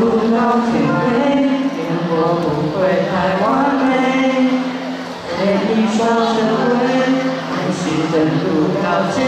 等不到天黑烟火不会太完美回忆烧成灰还是等不到结